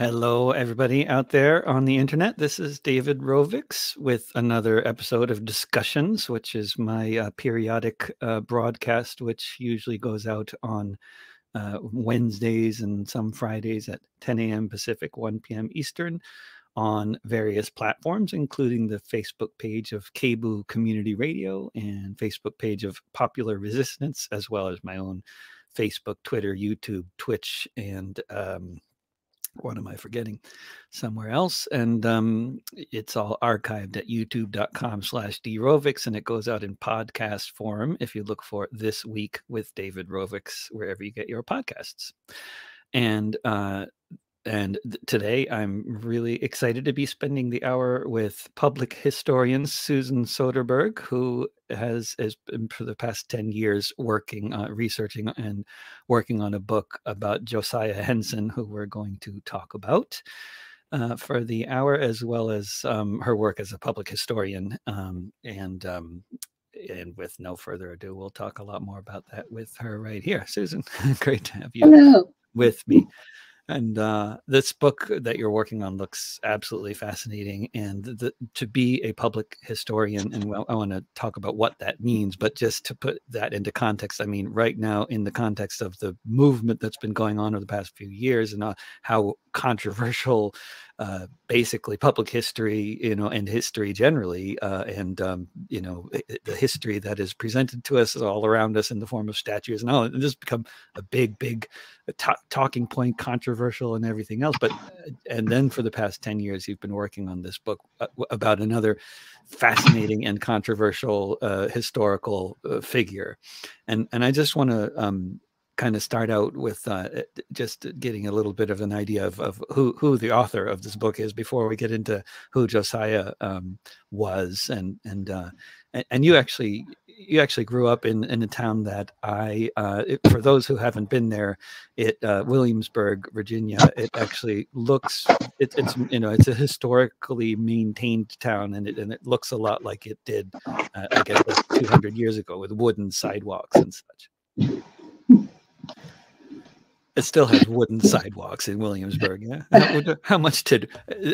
Hello, everybody out there on the internet. This is David Rovics with another episode of Discussions, which is my uh, periodic uh, broadcast, which usually goes out on uh, Wednesdays and some Fridays at 10 a.m. Pacific, 1 p.m. Eastern on various platforms, including the Facebook page of KBOO Community Radio and Facebook page of Popular Resistance, as well as my own Facebook, Twitter, YouTube, Twitch, and um, what am I forgetting? Somewhere else. And um, it's all archived at youtube.com slash drovics and it goes out in podcast form if you look for This Week with David Rovics, wherever you get your podcasts. And uh, and th- today I'm really excited to be spending the hour with public historian Susan Soderberg, who has, has been for the past 10 years working, uh, researching and working on a book about Josiah Henson, who we're going to talk about. Uh, for the hour, as well as um, her work as a public historian. Um, and um, and with no further ado, we'll talk a lot more about that with her right here. Susan, great to have you Hello. with me. And uh, this book that you're working on looks absolutely fascinating. And the, to be a public historian, and well, I want to talk about what that means, but just to put that into context, I mean, right now, in the context of the movement that's been going on over the past few years and uh, how controversial uh, basically public history, you know, and history generally, uh, and um, you know, the history that is presented to us all around us in the form of statues and all. It has become a big, big uh, talking point, controversial, and everything else. But uh, and then for the past ten years, you've been working on this book uh, about another fascinating and controversial uh, historical figure, and and I just want to. Um, kind of start out with uh, eh, just getting a little bit of an idea of, of who, who the author of this book is before we get into who Josiah um, was and and, uh, and, you actually you actually grew up in in a town that I uh, it, for those who haven't been there it uh, Williamsburg Virginia it actually looks it, it's you know it's a historically maintained town and it and it looks a lot like it did uh, I guess 200 years ago with wooden sidewalks and such. It still has wooden sidewalks in Williamsburg. Yeah. How, how, much did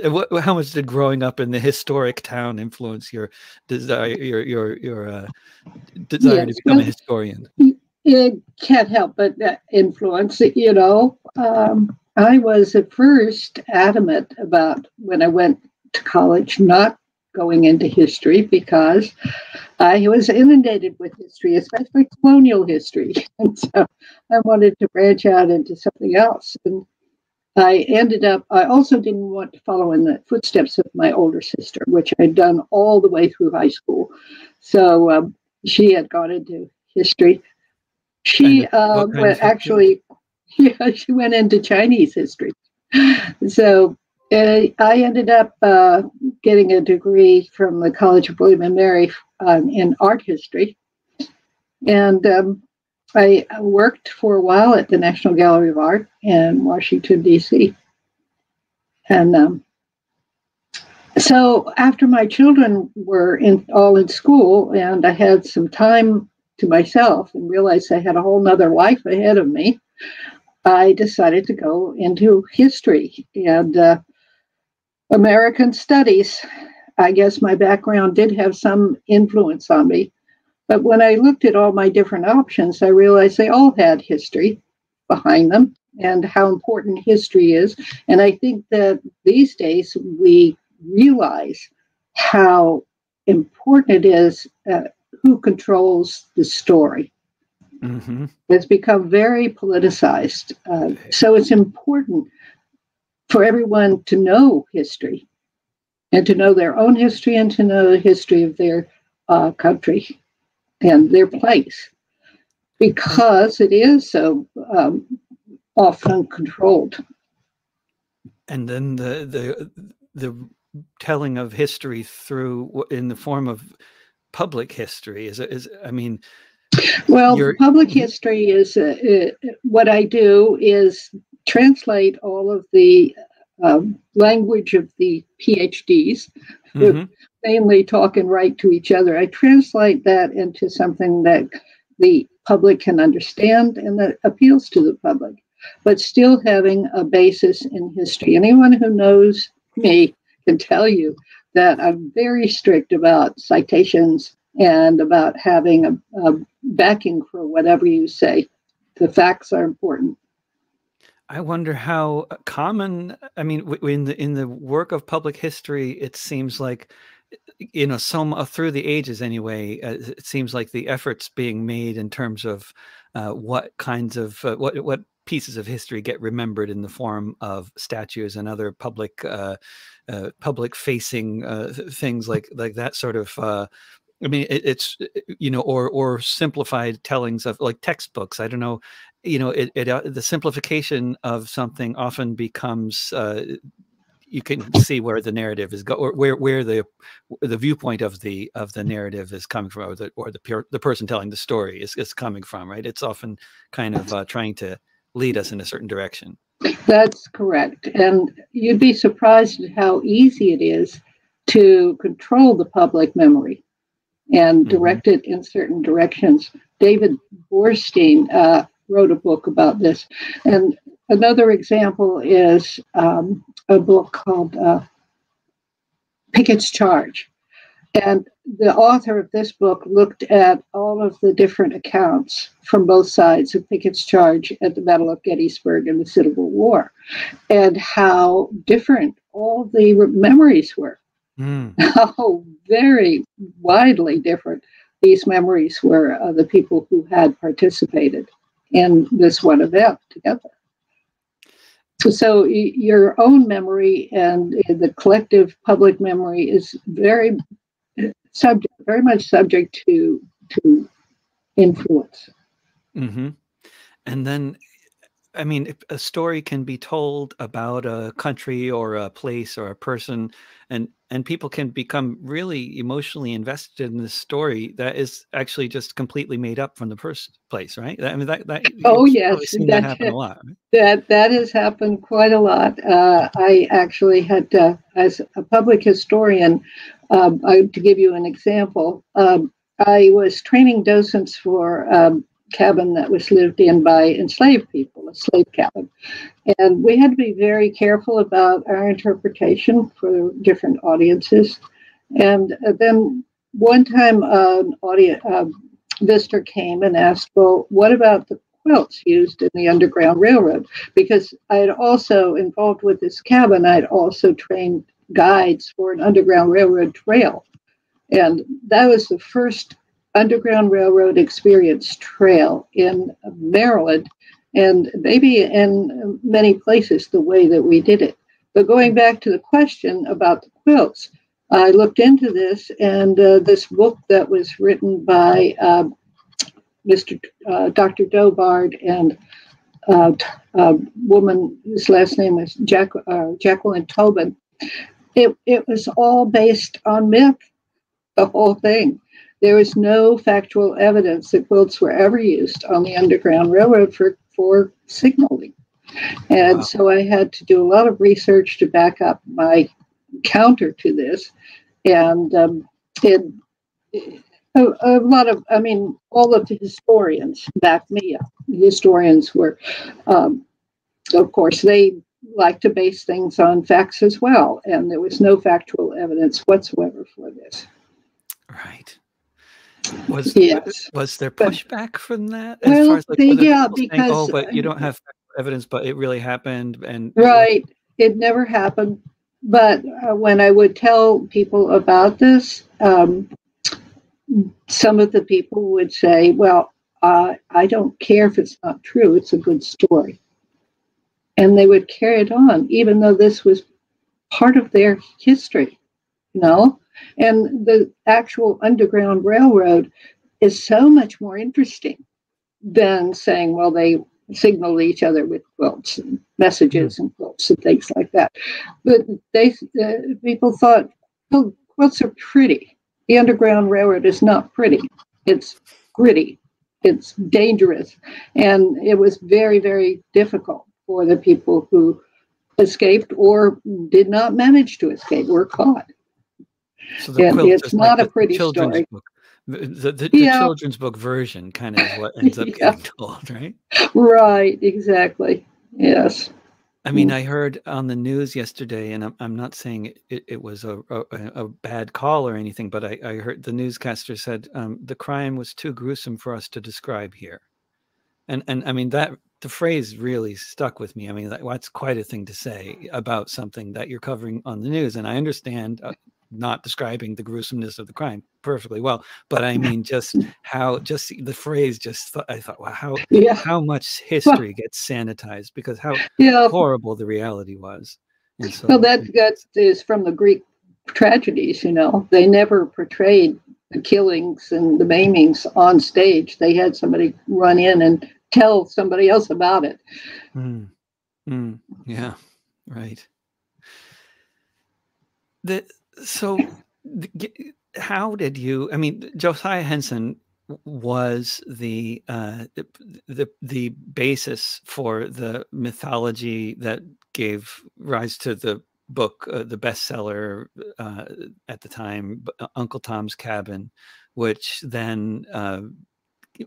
uh, how much did growing up in the historic town influence your desire your your your uh, desire yes, to become a historian? It can't help but uh, influence it. You know, um, I was at first adamant about when I went to college not going into history because I was inundated with history, especially colonial history. And so I wanted to branch out into something else. And I ended up, I also didn't want to follow in the footsteps of my older sister, which I'd done all the way through high school. So um, she had gone into history. She uh, went actually, yeah, she went into Chinese history. So I ended up uh, getting a degree from the College of William and Mary um, in art history. And um, I worked for a while at the National Gallery of Art in Washington, D.C. And um, so after my children were in, all in school and I had some time to myself and realized I had a whole nother life ahead of me, I decided to go into history. And uh, American studies. I guess my background did have some influence on me. But when I looked at all my different options, I realized they all had history behind them and how important history is. And I think that these days we realize how important it is uh, who controls the story. Mm-hmm. It's become very politicized. Uh, so it's important for everyone to know history and to know their own history and to know the history of their uh, country and their place because it is so um, often controlled. And then the the the telling of history through in the form of public history is is I mean. Well, public history is uh, uh, what I do is translate all of the um, language of the PhDs, mm-hmm. who mainly talk and write to each other. I translate that into something that the public can understand and that appeals to the public. but still having a basis in history. Anyone who knows me can tell you that I'm very strict about citations and about having a, a backing for whatever you say. The facts are important. I wonder how common. I mean, in the in the work of public history, it seems like you know some uh, through the ages anyway uh, it seems like the efforts being made in terms of uh, what kinds of uh, what what pieces of history get remembered in the form of statues and other public uh, uh, public facing things like like that sort of I mean, it, it's you know, or or simplified tellings of like textbooks. I don't know, you know, it, it uh, the simplification of something often becomes uh, you can see where the narrative is go or where where the the viewpoint of the of the narrative is coming from or the or the the person telling the story is, is coming from right it's often kind of uh, trying to lead us in a certain direction that's correct and you'd be surprised at how easy it is to control the public memory and mm-hmm. direct it in certain directions david borstein uh, wrote a book about this and another example is um, a book called uh, Pickett's Charge. And the author of this book looked at all of the different accounts from both sides of Pickett's charge at the Battle of Gettysburg and the Civil War, and how different all the memories were. Mm. How very widely different these memories were of the people who had participated in this one event together so your own memory and the collective public memory is very subject very much subject to to influence mm-hmm. and then i mean a story can be told about a country or a place or a person and and people can become really emotionally invested in this story that is actually just completely made up from the first place right i mean that, that oh yes that, that happen a lot right? that that has happened quite a lot uh, i actually had uh, as a public historian um, I, to give you an example um, i was training docents for um, cabin that was lived in by enslaved people, a slave cabin. And we had to be very careful about our interpretation for different audiences. And uh, then one time an audience, uh, visitor came and asked, well, what about the quilts used in the Underground Railroad? Because I had also, involved with this cabin, I had also trained guides for an Underground Railroad trail. And that was the first Underground Railroad Experience Trail in Maryland, and maybe in many places the way that we did it. But going back to the question about the quilts, I looked into this, and uh, this book that was written by uh, Mr. Uh, Dr. Dobard and uh, a woman whose last name is Jack, uh, Jacqueline Tobin, it, it was all based on myth, the whole thing. There is no factual evidence that quilts were ever used on the Underground Railroad for, for signaling. And wow. so I had to do a lot of research to back up my counter to this. And um, it, a, a, lot of, I mean, all of the historians backed me up. The historians were, um, of course, they like to base things on facts as well. And there was no factual evidence whatsoever for this. Right. Was yes. was there pushback from that? As well, far as like, yeah, because saying, oh, but you don't have evidence, but it really happened, and right, it never happened. But uh, when I would tell people about this, um, some of the people would say, "Well, uh, I don't care if it's not true; it's a good story," and they would carry it on, even though this was part of their history. You know, and the actual Underground Railroad is so much more interesting than saying, well, they signal each other with quilts and messages and quilts and things like that. But they uh, people thought, well, quilts are pretty. The Underground Railroad is not pretty. It's gritty. It's dangerous. And it was very, very difficult for the people who escaped or did not manage to escape, were caught. So the quilt it's not like a pretty story. Book. The, the, the yeah. children's book version kind of is what ends up yeah. getting told, right? Right, exactly. Yes. I mean, mm. I heard on the news yesterday, and I'm, I'm not saying it, it was a, a, a, bad call or anything, but I, I heard the newscaster said um, the crime was too gruesome for us to describe here. And, and I mean, that the phrase really stuck with me. I mean, that, that's quite a thing to say about something that you're covering on the news. And I understand uh, not describing the gruesomeness of the crime perfectly well but i mean just how just the phrase just th- i thought wow how yeah. how much history gets sanitized because how yeah. horrible the reality was so, well that that is from the greek tragedies you know they never portrayed the killings and the maimings on stage they had somebody run in and tell somebody else about it mm. Mm. yeah right the so how did you i mean josiah henson was the uh, the the basis for the mythology that gave rise to the book, uh, the bestseller uh, at the time, uh, Uncle Tom's Cabin, which then uh,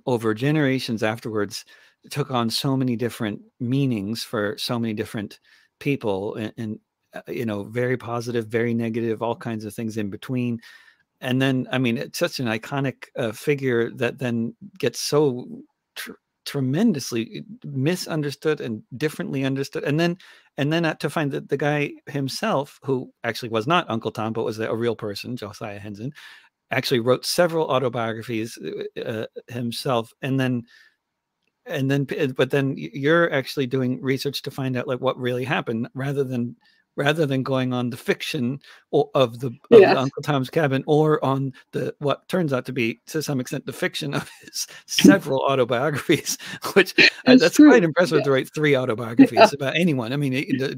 over generations afterwards took on so many different meanings for so many different people, and, you know, very positive, very negative, all kinds of things in between. And then, I mean, it's such an iconic uh, figure that then gets so tr tremendously misunderstood and differently understood. And then, and then uh, to find that the guy himself, who actually was not Uncle Tom, but was a, real person, Josiah Henson, actually wrote several autobiographies uh, uh himself. And then, and then, but then you're actually doing research to find out like what really happened rather than rather than going on the fiction of the, of the Uncle Tom's Cabin or on the what turns out to be to some extent the fiction of his several autobiographies, which uh, that's quite impressive yeah. to write three autobiographies yeah. about anyone. I mean,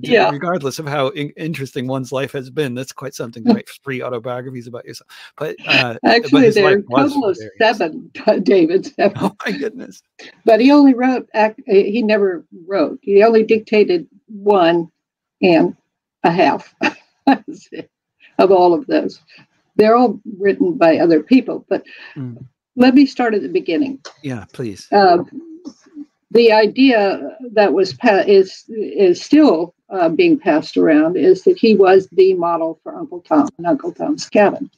regardless of how in, interesting one's life has been, that's quite something to write three autobiographies about yourself. But uh, actually, but there are a total of seven, David. Seven. Oh my goodness! But he only wrote. He never wrote. He only dictated one, and a half of all of those. They're all written by other people, but mm. let me start at the beginning. Yeah, please. Uh, the idea that was pa- is is still uh, being passed around is that he was the model for Uncle Tom and Uncle Tom's Cabin,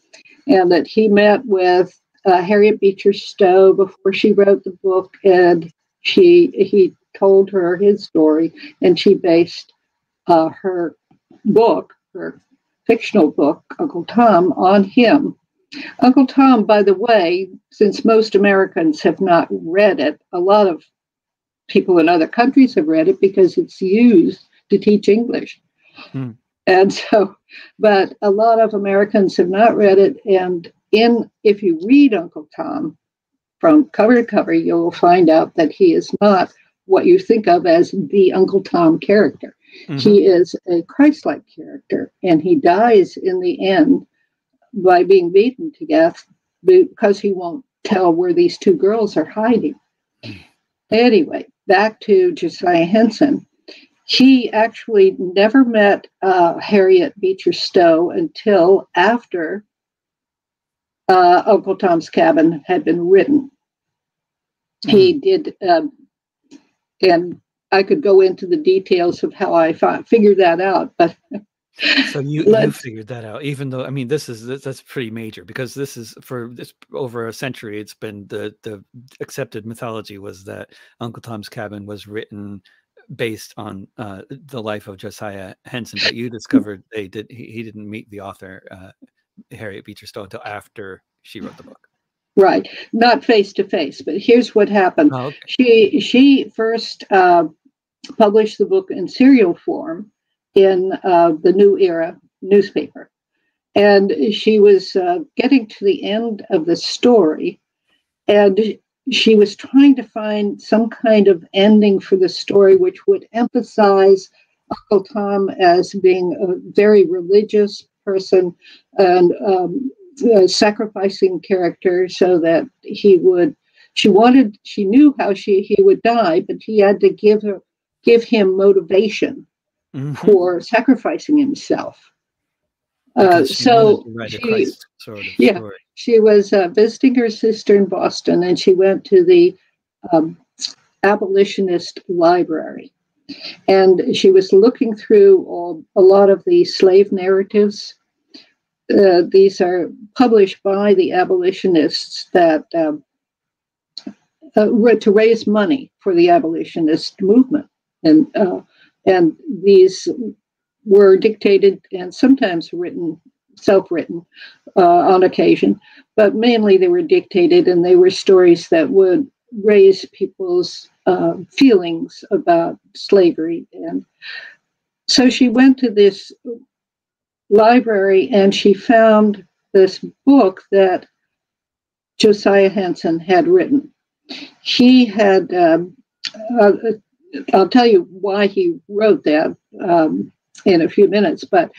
and that he met with uh, Harriet Beecher Stowe before she wrote the book, and she he told her his story, and she based uh, her book, or fictional book, Uncle Tom, on him. Uncle Tom, by the way, since most Americans have not read it, a lot of people in other countries have read it because it's used to teach English. Hmm. And so, but a lot of Americans have not read it. And in if you read Uncle Tom from cover to cover, you'll find out that he is not what you think of as the Uncle Tom character. Mm-hmm. He is a Christ like character, and he dies in the end by being beaten to death because he won't tell where these two girls are hiding. Anyway, back to Josiah Henson. He actually never met uh, Harriet Beecher Stowe until after uh, Uncle Tom's Cabin had been written. Mm-hmm. He did, uh, and I could go into the details of how I fi- figured that out, but so you, you figured that out even though i mean this is that's pretty major because this is for this over a century it's been the the accepted mythology was that uncle tom's cabin was written based on uh, the life of josiah henson but you discovered they did he, he didn't meet the author uh, harriet beecher stowe until after she wrote the book right not face to face but here's what happened oh, okay. she she first uh, published the book in serial form in uh, the New Era newspaper. And she was uh, getting to the end of the story, and she was trying to find some kind of ending for the story which would emphasize Uncle Tom as being a very religious person and um, a sacrificing character so that he would she wanted she knew how she he would die but he had to give her give him motivation mm-hmm. for sacrificing himself. Uh, so she, sort of yeah, story. she was uh, visiting her sister in Boston, and she went to the um, abolitionist library, and she was looking through all, a lot of the slave narratives. Uh, these are published by the abolitionists that um, uh, to raise money for the abolitionist movement, and uh, and these were dictated and sometimes written, self-written, uh, on occasion, but mainly they were dictated, and they were stories that would raise people's uh, feelings about slavery. And so she went to this library and she found this book that Josiah Henson had written. He had, um, uh, I'll tell you why he wrote that um, in a few minutes, but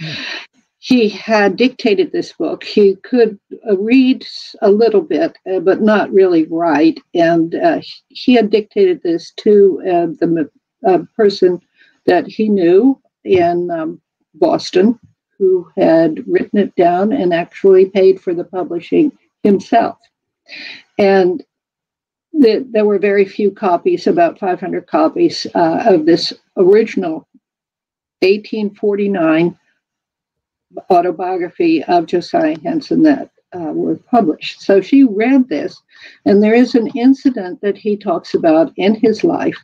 he had dictated this book. He could uh, read a little bit, uh, but not really write. And uh, he had dictated this to uh, the person that he knew in um, Boston, who had written it down and actually paid for the publishing himself. And the, there were very few copies, about 500 copies uh, of this original 1849 autobiography of Josiah Henson that uh, were published. So she read this, and there is an incident that he talks about in his life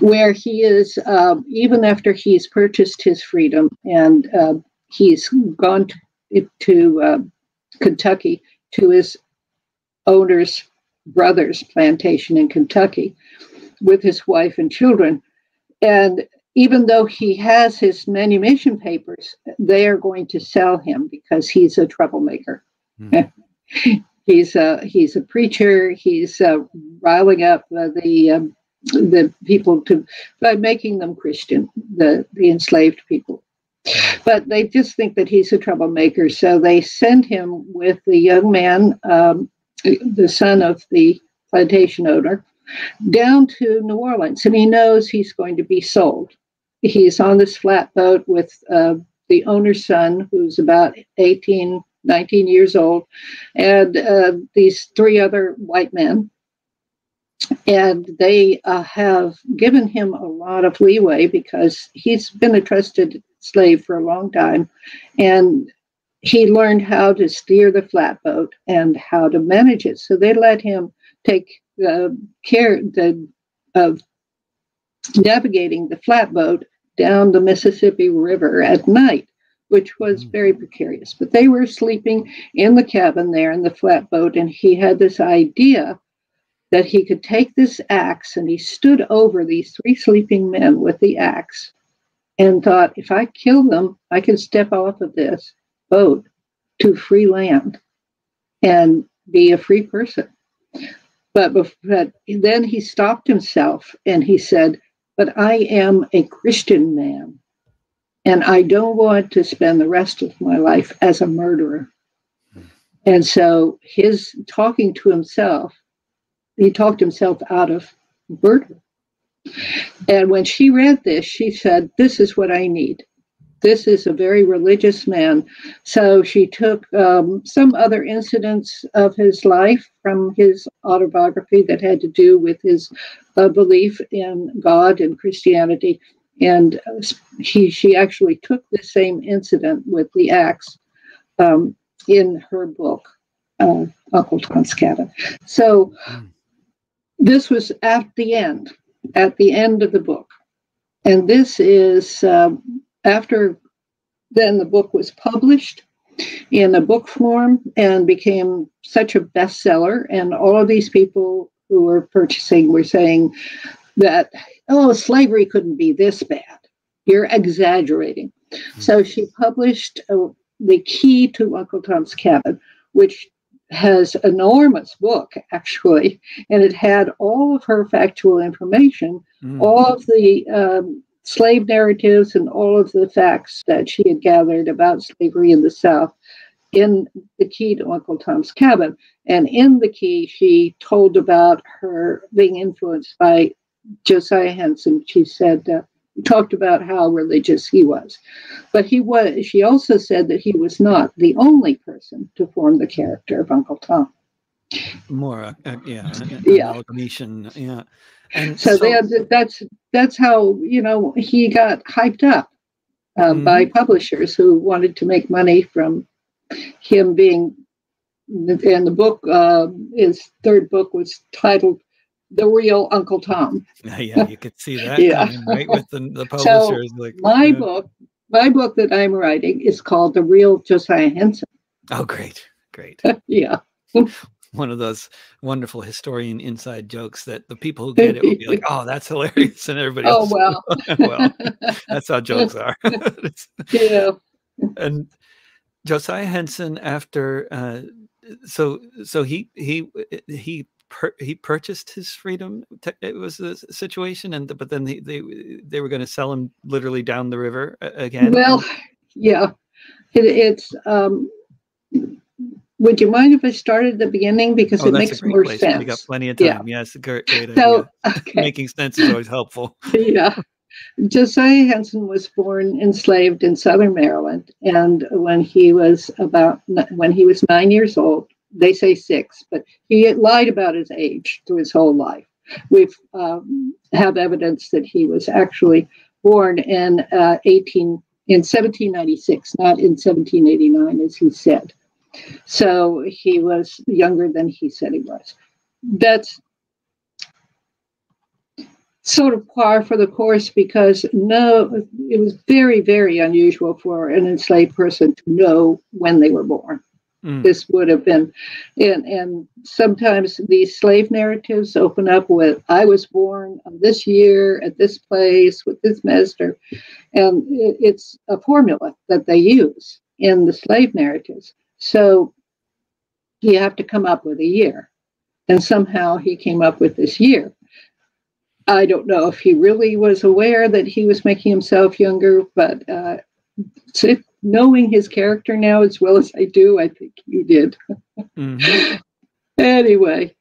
where he is, uh, even after he's purchased his freedom and uh, he's gone to, to uh, Kentucky to his owner's brother's plantation in Kentucky with his wife and children. And even though he has his manumission papers, they are going to sell him because he's a troublemaker. Mm. he's a he's a preacher. He's uh, riling up uh, the um, the people to by making them Christian, the the enslaved people. But they just think that he's a troublemaker, so they send him with the young man, um, the son of the plantation owner, down to New Orleans, and he knows he's going to be sold he's on this flatboat with uh, the owner's son, who's about 18, 19 years old, and uh, these three other white men. And they uh, have given him a lot of leeway because he's been a trusted slave for a long time. And he learned how to steer the flatboat and how to manage it. So they let him take uh, care the, of navigating the flatboat down the Mississippi River at night, which was mm. very precarious. But they were sleeping in the cabin there in the flatboat, and he had this idea that he could take this axe and he stood over these three sleeping men with the axe and thought, if I kill them, I can step off of this boat to free land and be a free person. But, but then he stopped himself and he said, but I am a Christian man, and I don't want to spend the rest of my life as a murderer. And so his talking to himself, he talked himself out of murder. And when she read this, she said, This is what I need this is a very religious man. So she took um, some other incidents of his life from his autobiography that had to do with his uh, belief in God and Christianity. And uh, he, she actually took the same incident with the axe um, in her book, uh, Uncle Tom's Cabin. So this was at the end, at the end of the book. And this is um, after then the book was published in a book form and became such a bestseller. And all of these people who were purchasing were saying that, oh, slavery couldn't be this bad. You're exaggerating. Mm-hmm. So she published uh, The Key to Uncle Tom's Cabin, which has enormous book actually and it had all of her factual information mm. all of the um, slave narratives and all of the facts that she had gathered about slavery in the South in the key to Uncle Tom's Cabin. And in the key, she told about her being influenced by Josiah Henson. She said, uh, talked about how religious he was. But he was she also said that he was not the only person to form the character of Uncle Tom. More, uh, uh yeah, yeah, amalgamation, yeah. And so, so that's that's how you know he got hyped up uh, mm-hmm. by publishers who wanted to make money from him being. And the book, uh, his third book was titled "The Real Uncle Tom." Yeah, you could see that yeah. right with the, the publishers. So like my book, my book that I'm writing is called "The Real Josiah Henson." Oh, great, great. yeah one of those wonderful historian inside jokes that the people who get it will be like, "Oh, that's hilarious," and everybody oh, else, well, well, that's how jokes are. yeah. And Josiah Henson, after uh, so so he he he per, he purchased his freedom. It was a situation, and but then they they, they were going to sell him literally down the river again. Well, yeah, it, it's um, would you mind if I started at the beginning because oh, it makes more place. sense? We got plenty of time. Yeah. Yes, great, great so, okay. Making sense is always helpful. yeah. Josiah Henson was born enslaved in southern Maryland, and when he was about when he was nine years old, they say six, but he lied about his age through his whole life. We um, have evidence that he was actually born in uh, 18 in 1796, not in 1789, as he said. So he was younger than he said he was. That's sort of par for the course because no, it was very, very unusual for an enslaved person to know when they were born. Mm. This would have been, and, and sometimes these slave narratives open up with, I was born this year at this place with this master. And it, it's a formula that they use in the slave narratives. So you have to come up with a year. And somehow he came up with this year. I don't know if he really was aware that he was making himself younger, but uh, knowing his character now as well as I do, I think he did. Mm-hmm. anyway,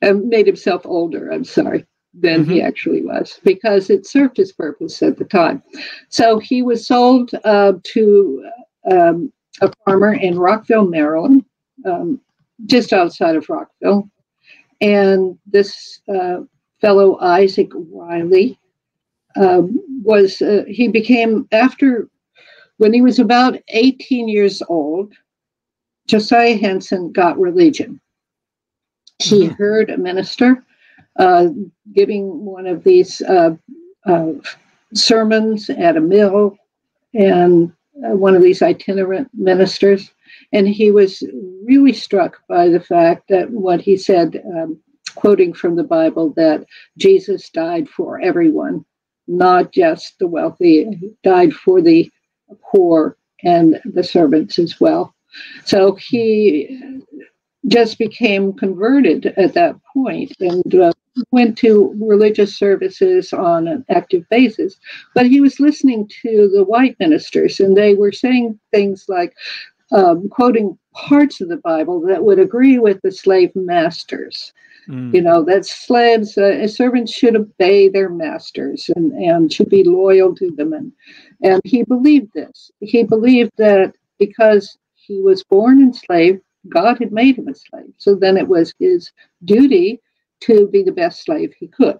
and made himself older, I'm sorry, than mm-hmm. he actually was because it served his purpose at the time. So he was sold uh, to um, a farmer in Rockville, Maryland, um, just outside of Rockville. And this uh, fellow, Isaac Riley, um, was, uh, he became, after, when he was about 18 years old, Josiah Henson got religion. He mm-hmm. heard a minister uh, giving one of these uh, uh, sermons at a mill, and uh, one of these itinerant ministers, and he was really struck by the fact that what he said, um, quoting from the Bible, that Jesus died for everyone, not just the wealthy, died for the poor and the servants as well. So he just became converted at that point and uh, went to religious services on an active basis, but he was listening to the white ministers, and they were saying things like, um, quoting parts of the Bible that would agree with the slave masters. Mm. You know, that slaves, uh, servants should obey their masters and, and should be loyal to them. And, and he believed this. He believed that because he was born enslaved, God had made him a slave. So then it was his duty to be the best slave he could.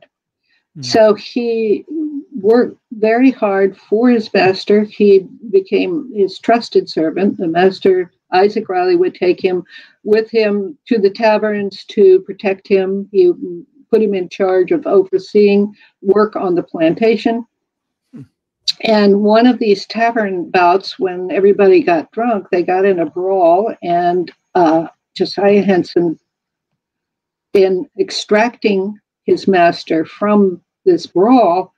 Mm. So he worked very hard for his master. He became his trusted servant. The master, Isaac Riley, would take him with him to the taverns to protect him. He put him in charge of overseeing work on the plantation. Hmm. And one of these tavern bouts, when everybody got drunk, they got in a brawl, and uh, Josiah Henson in extracting his master from this brawl,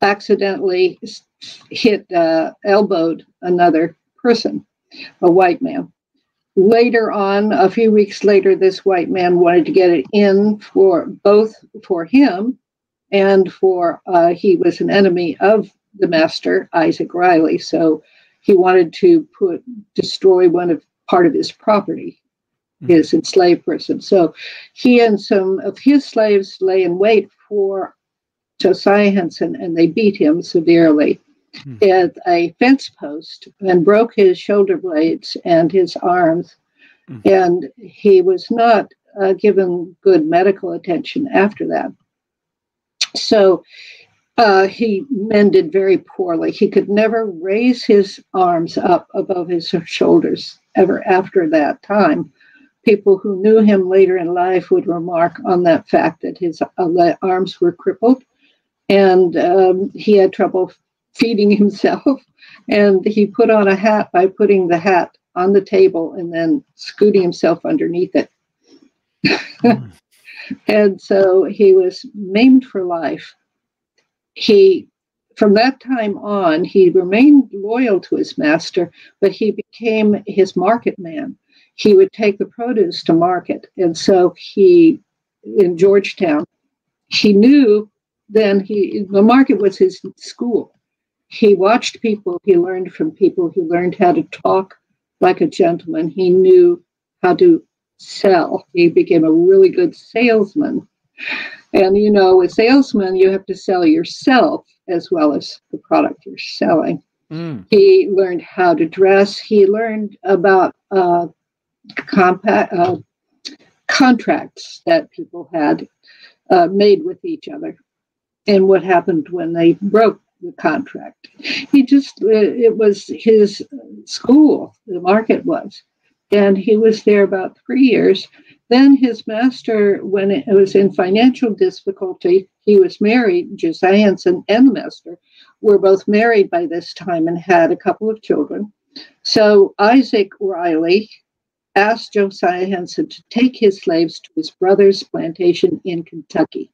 accidentally hit, uh, elbowed another person, a white man. Later on, a few weeks later, this white man wanted to get it in for both for him and for uh, he was an enemy of the master, Isaac Riley. So he wanted to put destroy one of part of his property his enslaved person. So he and some of his slaves lay in wait for Josiah Henson and they beat him severely hmm. at a fence post and broke his shoulder blades and his arms. Hmm. And he was not uh, given good medical attention after that. So uh, he mended very poorly. He could never raise his arms up above his shoulders ever after that time. People who knew him later in life would remark on that fact that his uh, arms were crippled and um, he had trouble feeding himself. And he put on a hat by putting the hat on the table and then scooting himself underneath it. mm. and so he was maimed for life. He, from that time on, he remained loyal to his master, but he became his market man. He would take the produce to market. And so he, in Georgetown, he knew then he, the market was his school. He watched people, he learned from people, he learned how to talk like a gentleman. He knew how to sell. He became a really good salesman. And you know, a salesman, you have to sell yourself as well as the product you're selling. Mm. He learned how to dress. He learned about uh, compact, uh, contracts that people had uh, made with each other and what happened when they broke the contract. He just, uh, it was his school, the market was. And he was there about three years. Then his master, when it was in financial difficulty, he was married. Josiah Henson and the master were both married by this time and had a couple of children. So Isaac Riley asked Josiah Henson to take his slaves to his brother's plantation in Kentucky.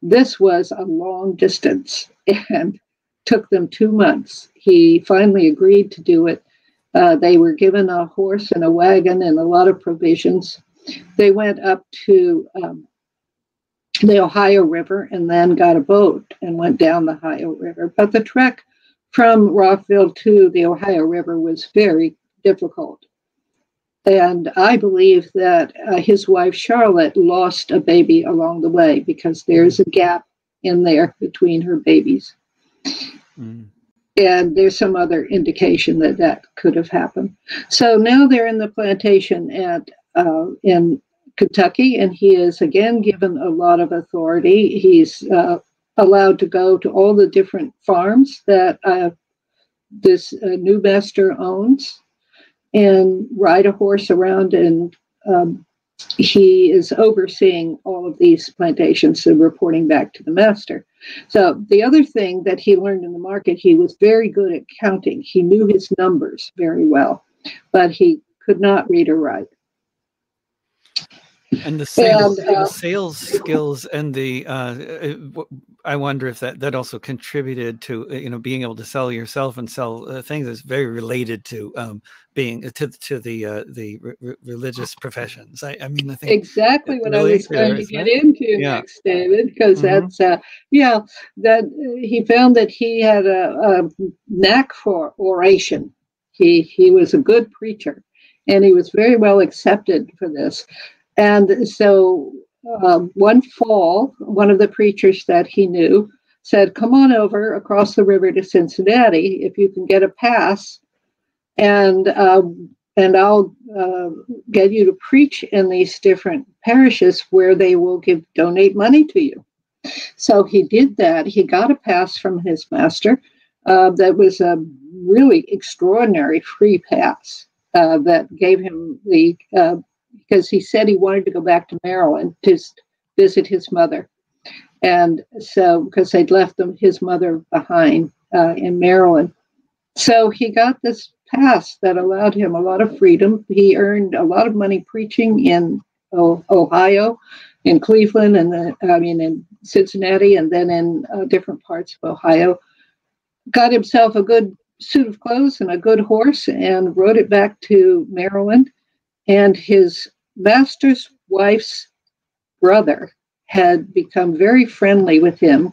This was a long distance and took them two months. He finally agreed to do it. Uh, they were given a horse and a wagon and a lot of provisions. They went up to um, the Ohio River and then got a boat and went down the Ohio River. But the trek from Rockville to the Ohio River was very difficult. And I believe that uh, his wife Charlotte lost a baby along the way because there's a gap in there between her babies. Mm. And there's some other indication that that could have happened. So now they're in the plantation at uh, in Kentucky, and he is again given a lot of authority. He's uh, allowed to go to all the different farms that uh, this uh, new master owns and ride a horse around and um, he is overseeing all of these plantations and reporting back to the master. So the other thing that he learned in the market, he was very good at counting. He knew his numbers very well, but he could not read or write. And the sales, and, uh, the sales skills and the uh, uh I wonder if that that also contributed to uh, you know being able to sell yourself and sell uh, things is very related to um, being uh, to to the uh, the re- religious professions. I, I, mean, I think exactly what really I was going to get into yeah. next, David, because mm-hmm. that's uh, yeah that he found that he had a, a knack for oration. He he was a good preacher, and he was very well accepted for this. And so uh, one fall, one of the preachers that he knew said, Come on over across the river to Cincinnati if you can get a pass, and uh, and I'll uh, get you to preach in these different parishes where they will give donate money to you. So he did that. He got a pass from his master. Uh, that was a really extraordinary free pass uh, that gave him the uh, because he said he wanted to go back to Maryland to visit his mother. And so, because they'd left them, his mother behind uh, in Maryland. So he got this pass that allowed him a lot of freedom. He earned a lot of money preaching in Ohio, in Cleveland, and then, I mean, in Cincinnati, and then in uh, different parts of Ohio. Got himself a good suit of clothes and a good horse and rode it back to Maryland and his master's wife's brother had become very friendly with him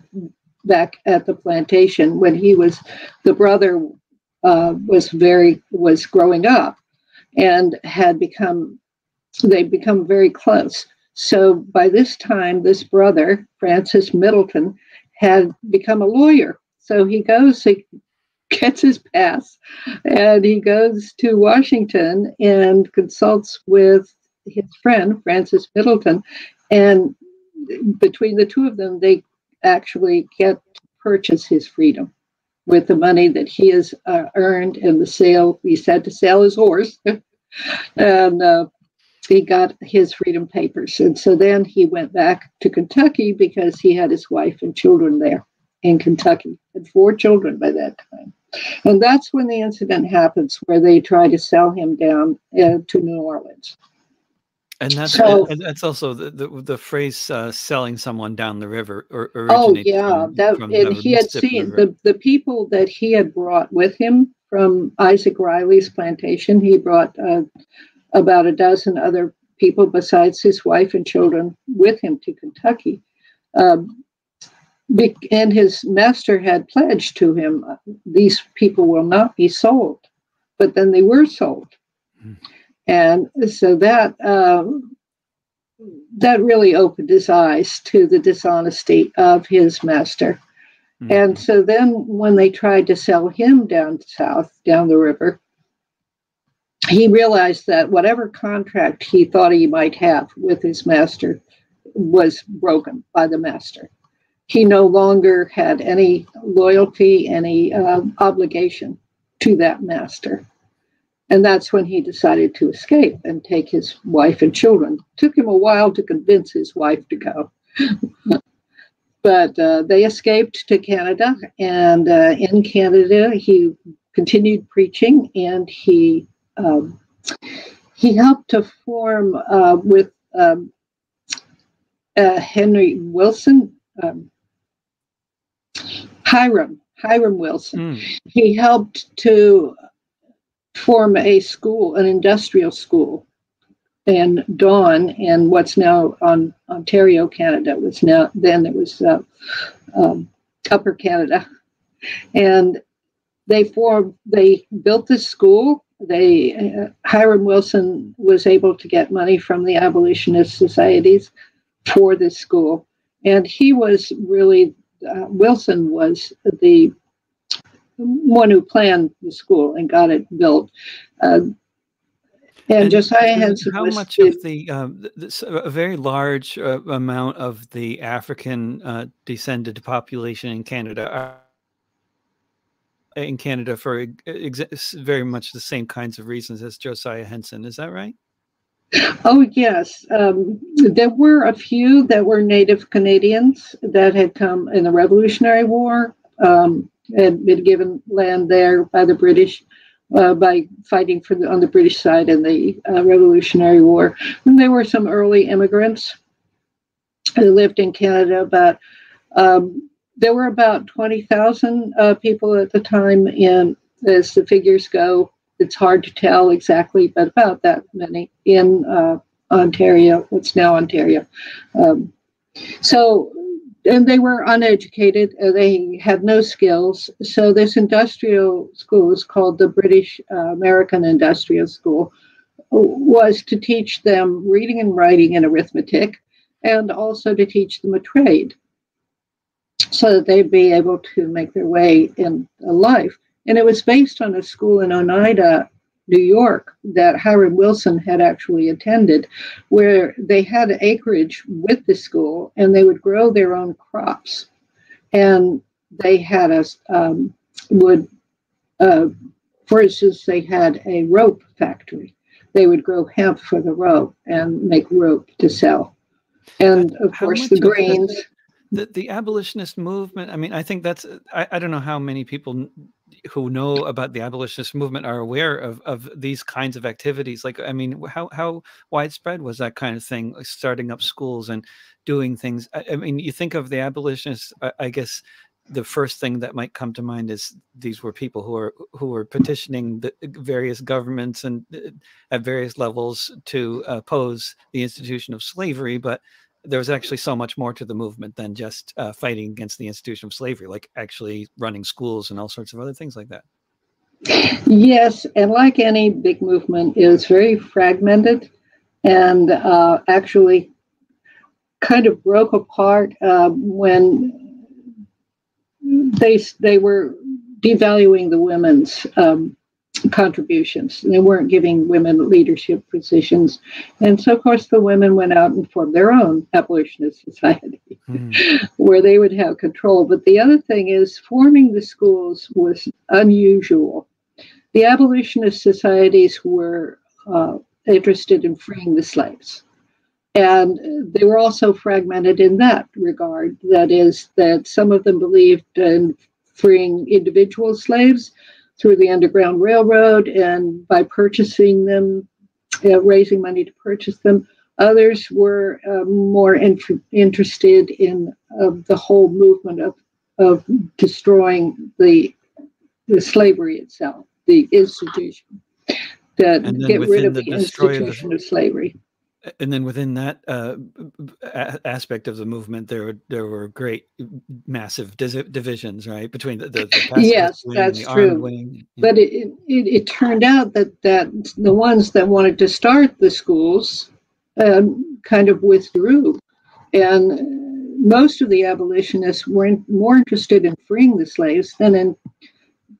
back at the plantation when he was the brother uh, was very was growing up and had become they become very close so by this time this brother francis middleton had become a lawyer. So he goes, gets his pass, and he goes to Washington and consults with his friend, Francis Middleton. And between the two of them, they actually get to purchase his freedom with the money that he has uh, earned in the sale. He had to sell his horse. and uh, he got his freedom papers. And so then he went back to Kentucky because he had his wife and children there in Kentucky, had four children by that time. And that's when the incident happens where they try to sell him down uh, to New Orleans. And that's so, and that's also the the, the phrase uh, "selling someone down the river." Or, oh yeah, from, that from and he had seen the the people that he had brought with him from Isaac Riley's plantation. He brought uh, about a dozen other people besides his wife and children with him to Kentucky. Um, and his master had pledged to him, uh, these people will not be sold. But then they were sold. Mm. And so that um, that really opened his eyes to the dishonesty of his master. Mm. And so then when they tried to sell him down south, down the river, he realized that whatever contract he thought he might have with his master was broken by the master. He no longer had any loyalty, any uh, obligation to that master. And that's when he decided to escape and take his wife and children. It took him a while to convince his wife to go. but uh, they escaped to Canada, and uh, in Canada, he continued preaching and he um, he helped to form uh, with um, uh, Henry Wilson, um, Hiram, Hiram Wilson. Mm. He helped to form a school, an industrial school, and Dawn in what's now on Ontario, Canada. Was now then it was uh, um, Upper Canada, and they formed. They built this school they uh, Hiram Wilson was able to get money from the abolitionist societies for this school, and he was really uh, Wilson was the one who planned the school and got it built. Uh, and, and, Josiah Henson. How much of the, um, this, a very large uh, amount of the African uh, descended population in Canada are in Canada for ex- very much the same kinds of reasons as Josiah Henson. Is that right? Oh, yes. Um, there were a few that were Native Canadians that had come in the Revolutionary War, um, had been given land there by the British. Uh, by fighting for the, on the British side in the uh, Revolutionary War, and there were some early immigrants who lived in Canada, but um, there were about 20,000 uh, people at the time, and as the figures go, it's hard to tell exactly, but about that many in uh, Ontario, what's now Ontario. Um, so, and they were uneducated, uh, they had no skills. So, this industrial school is called the British uh, American Industrial School, was to teach them reading and writing and arithmetic, and also to teach them a trade so that they'd be able to make their way in life. And it was based on a school in Oneida, New York, that Hiram Wilson had actually attended, where they had acreage with the school and they would grow their own crops. And they had a um, would, uh, for instance, they had a rope factory. They would grow hemp for the rope and make rope to sell. And of How course, the grains. The, the abolitionist movement i mean i think that's I, I don't know how many people who know about the abolitionist movement are aware of of these kinds of activities like i mean how how widespread was that kind of thing like starting up schools and doing things? I, I mean you think of the abolitionists I, I, guess the first thing that might come to mind is these were people who are who were petitioning the various governments and uh, at various levels to oppose the institution of slavery but there was actually so much more to the movement than just uh, fighting against the institution of slavery, like actually running schools and all sorts of other things like that. Yes, and like any big movement, it was very fragmented and uh, actually kind of broke apart uh, when they they were devaluing the women's um, contributions. They weren't giving women leadership positions. And so, of course, the women went out and formed their own abolitionist society mm. where they would have control. But the other thing is, forming the schools was unusual. The abolitionist societies were uh, interested in freeing the slaves. And they were also fragmented in that regard. That is, that some of them believed in freeing individual slaves, through the Underground Railroad and by purchasing them, uh, raising money to purchase them. Others were uh, more in- interested in uh, the whole movement of, of destroying the, the slavery itself, the institution, that get rid of the, the institution of slavery and then within that uh, a- aspect of the movement, there were there were great, massive dis- divisions, right, between the, the, the yes, that's true. Wing, but it, it, it turned out that that the ones that wanted to start the schools um, kind of withdrew, and most of the abolitionists were more interested in freeing the slaves than in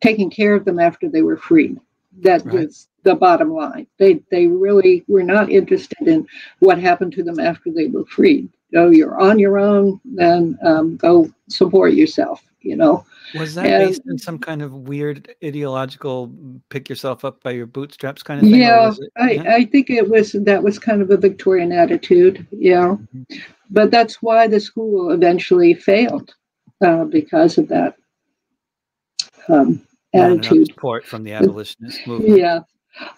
taking care of them after they were freed. That right. was the bottom line. They they really were not interested in what happened to them after they were freed. Go, you're on your own, then um, go support yourself. You know. Was that and, based in some kind of weird ideological pick yourself up by your bootstraps kind of thing? Yeah, I, yeah? I think it was that was kind of a Victorian attitude. Yeah, mm-hmm. but that's why the school eventually failed uh, because of that. Um, attitude. Support from the abolitionist movement. Yeah,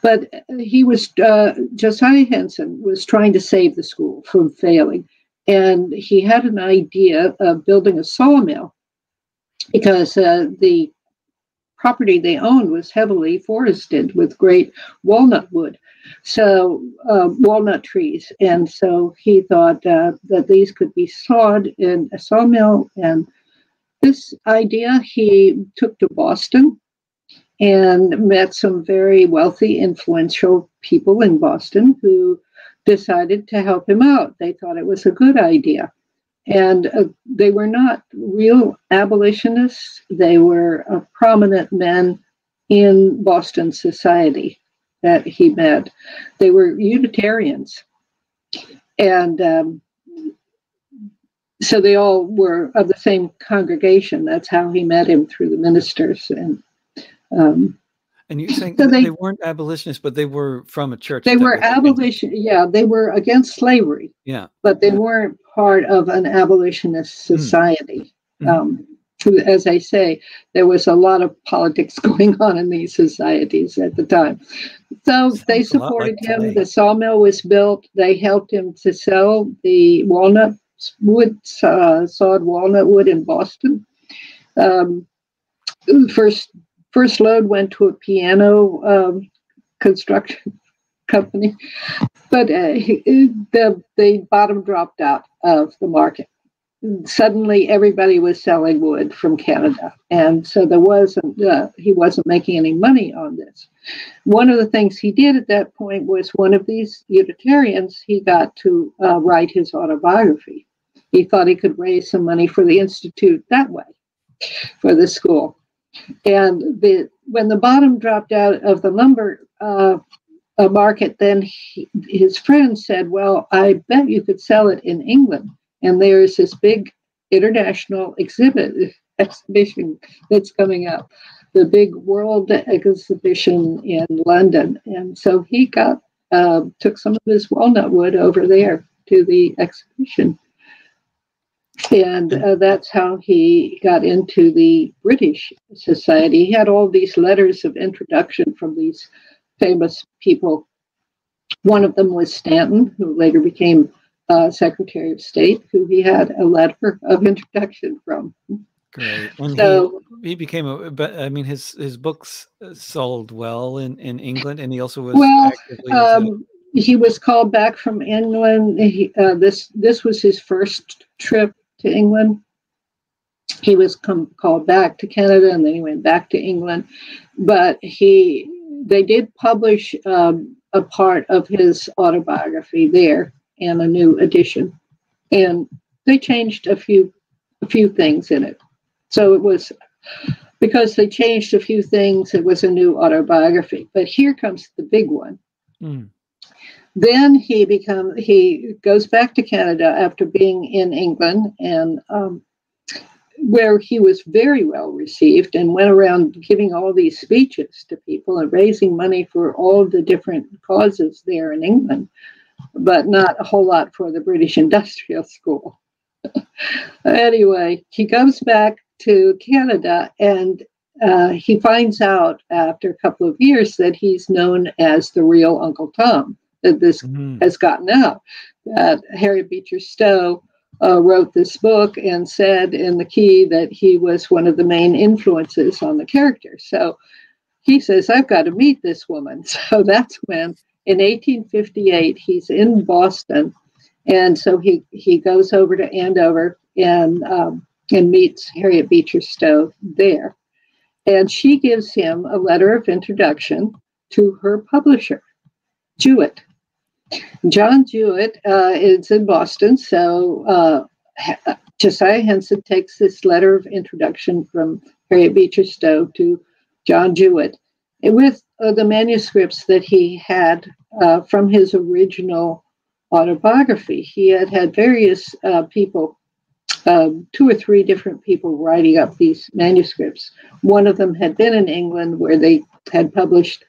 but he was, uh, Josiah Henson was trying to save the school from failing. And he had an idea of building a sawmill because uh, the property they owned was heavily forested with great walnut wood, so uh, walnut trees. And so he thought uh, that these could be sawed in a sawmill. And this idea he took to Boston and met some very wealthy, influential people in Boston who decided to help him out. They thought it was a good idea. And uh, they were not real abolitionists, they were uh, prominent men in Boston society that he met. They were Unitarians. And um, so they all were of the same congregation. That's how he met him through the ministers and um, and you think so they, they, weren't abolitionists, but they were from a church. They were abolition. Yeah, they were against slavery. Yeah, but they weren't part of an abolitionist hmm. society. Mm. Um, as I say, there was a lot of politics going on in these societies at the time. So Sounds they supported like him. Today. The sawmill was built. They helped him to sell the walnut wood, uh, sawed walnut wood in Boston. Um, first first load went to a piano um, construction company, but uh, the the bottom dropped out of the market. Suddenly, everybody was selling wood from Canada, and so there wasn't uh, he wasn't making any money on this. One of the things he did at that point was one of these Unitarians. He got to uh, write his autobiography. He thought he could raise some money for the institute that way, for the school and the when the bottom dropped out of the lumber uh, uh, market, then he, his friend said, "Well, I bet you could sell it in England." And there's this big international exhibit exhibition that's coming up, the big world exhibition in London. And so he got uh, took some of his walnut wood over there to the exhibition and uh, that's how he got into the British Society. He had all these letters of introduction from these famous people. One of them was Stanton, who later became uh, Secretary of State, who he had a letter of introduction from. Great. And so he, he, became a, but I mean, his his books uh, sold well in in England, and he also was well. Um, he was called back from England. He, uh, this this was his first trip to England. He was come, called back to Canada and then he went back to England. But he they did publish um, a part of his autobiography there and a new edition. And they changed a few a few things in it. So it was because they changed a few things, it was a new autobiography. But here comes the big one. Mm. Then he become he goes back to Canada after being in England and um, where he was very well received and went around giving all these speeches to people and raising money for all the different causes there in England, but not a whole lot for the British Industrial School. anyway, he comes back to Canada and uh, he finds out after a couple of years that he's known as the real Uncle Tom, that this mm-hmm. has gotten out. That Harriet Beecher Stowe uh, wrote this book and said in the key that he was one of the main influences on the character. So he says, I've got to meet this woman. So that's when, in 1858, he's in Boston. And so he, he goes over to Andover and, um, and meets Harriet Beecher Stowe there. And she gives him a letter of introduction to her publisher, Jewett. John Jewett uh, is in Boston, so uh, Josiah Henson takes this letter of introduction from Harriet Beecher Stowe to John Jewett with uh, the manuscripts that he had uh, from his original autobiography. He had had various uh, people, um, two or three different people writing up these manuscripts. One of them had been in England where they had published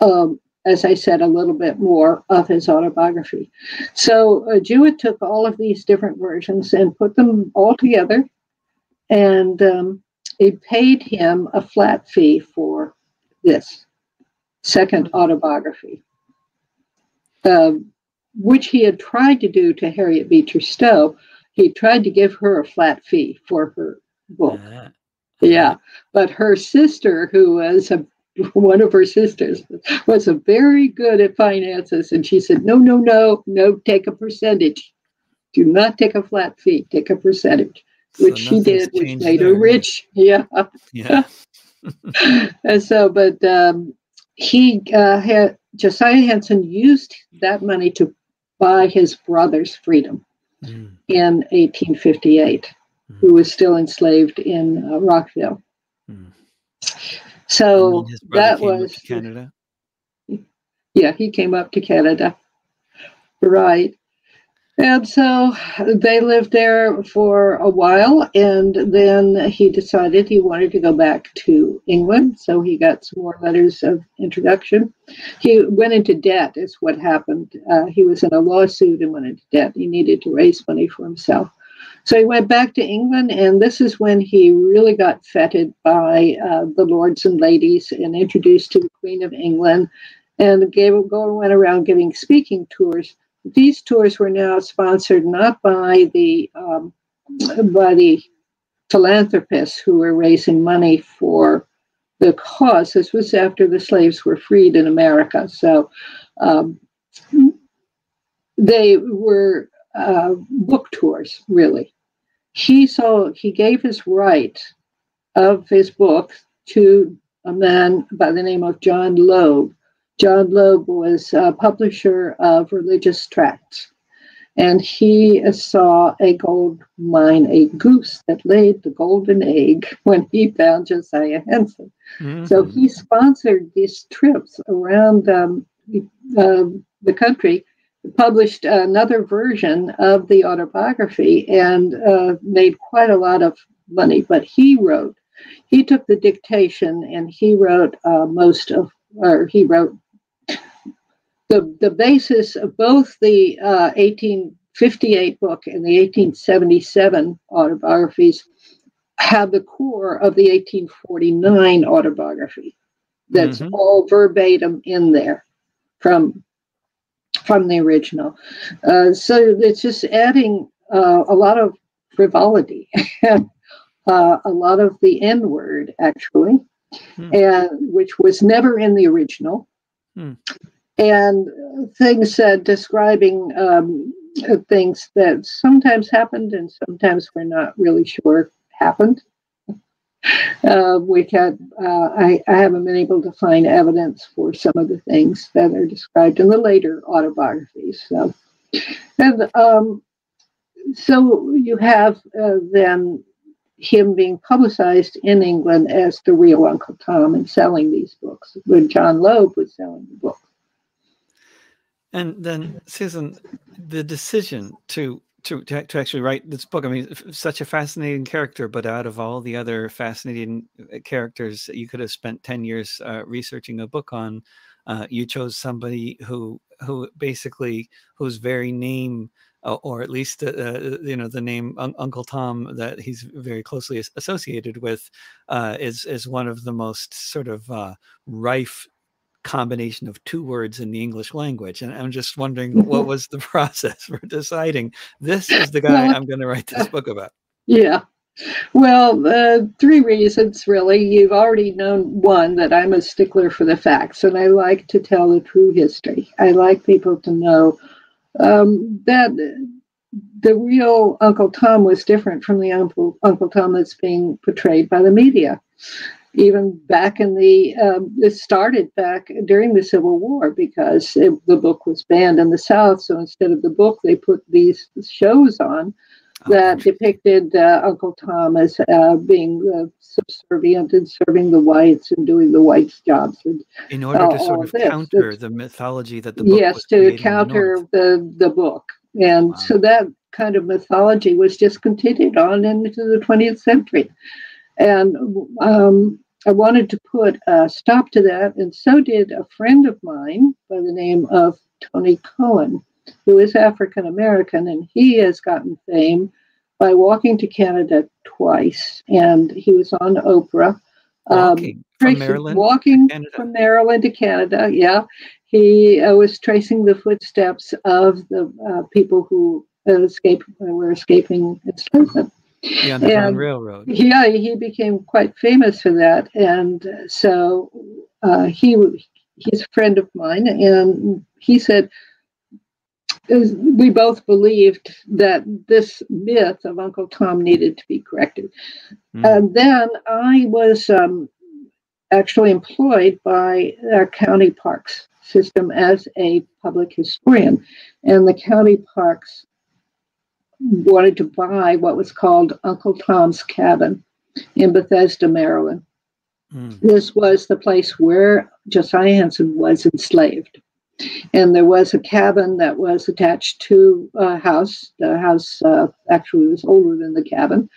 um, as I said, a little bit more of his autobiography. So uh, Jewett took all of these different versions and put them all together, and um, paid him a flat fee for this second autobiography, uh, which he had tried to do to Harriet Beecher Stowe. He tried to give her a flat fee for her book. Uh-huh. Yeah, but her sister, who was a one of her sisters was a very good at finances and she said no no no no take a percentage do not take a flat fee take a percentage which so she did which made there. her rich yeah yeah and so but um, he uh, had josiah henson used that money to buy his brother's freedom mm. in 1858 mm. who was still enslaved in uh, rockville mm. So that was Canada. Yeah, he came up to Canada. Right. And so they lived there for a while, and then he decided he wanted to go back to England. So he got some more letters of introduction. He went into debt, is what happened. Uh, he was in a lawsuit and went into debt. He needed to raise money for himself. So he went back to England, and this is when he really got feted by uh, the lords and ladies and introduced to the Queen of England, and gave go went around giving speaking tours. These tours were now sponsored not by the um, by the philanthropists who were raising money for the cause. This was after the slaves were freed in America, so um, they were uh, book tours, really he saw he gave his right of his book to a man by the name of John Lobb. John Lobb was a publisher of religious tracts, and he saw a gold mine, a goose that laid the golden egg when he found Josiah Henson. Mm-hmm. So he sponsored these trips around um, uh, the country published another version of the autobiography and uh, made quite a lot of money. But he wrote, he took the dictation and he wrote uh, most of, or he wrote the, the basis of both the uh, 1858 book and the 1877 autobiographies have the core of the 1849 autobiography that's mm-hmm. all verbatim in there from from the original. Uh, so it's just adding uh, a lot of frivolity, uh, a lot of the N word, actually, hmm. and which was never in the original. Hmm. And things uh, describing um, things that sometimes happened and sometimes we're not really sure happened. Uh, we had, uh, I, I, haven't been able to find evidence for some of the things that are described in the later autobiographies. So, and um, so you have uh, then him being publicized in England as the real Uncle Tom and selling these books when John Lobb was selling the book. And then, Susan, the decision to to, to, to actually write this book. I mean, such a fascinating character, but out of all the other fascinating uh, characters that you could have spent 10 years uh, researching a book on, uh, you chose somebody who, who basically, whose very name, uh, or at least, uh, uh, you know, the name Un Uncle Tom that he's very closely associated with is, is one of the most sort of rife combination of two words in the English language. And I'm just wondering what was the process for deciding this is the guy I'm going to write this book about? Yeah. Well, uh, three reasons really. You've already known one that I'm a stickler for the facts, and I like to tell the true history. I like people to know um, that the real Uncle Tom was different from the Uncle, Uncle Tom that's being portrayed by the media even back in the um, it started back during the civil war because it, the book was banned in the south. So instead of the book they put these shows on oh, that depicted uh, uncle tom as uh, being uh, subservient and serving the whites and doing the whites jobs and, in order to sort of this. counter it's, the mythology that the book yes to counter the, the, the book. And wow. so that kind of mythology was just continued on into the 20th century. And um, I wanted to put a stop to that, and so did a friend of mine by the name of Tony Cohen, who is African American, and he has gotten fame by walking to Canada twice, and he was on Oprah. Walking um, from Maryland, walking from Maryland to Canada. Yeah, he uh, was tracing the footsteps of the uh, people who uh, escaped, were escaping enslavement. Yeah, the and, Railroad. Yeah, he became quite famous for that, and so uh, he he's a friend of mine, and he said we both believed that this myth of Uncle Tom needed to be corrected. Mm. And then I was um, actually employed by our county parks system as a public historian, and the county parks wanted to buy what was called Uncle Tom's Cabin in Bethesda, Maryland. Mm. This was the place where Josiah Henson was enslaved. And there was a cabin that was attached to a house. The house uh, actually was older than the cabin.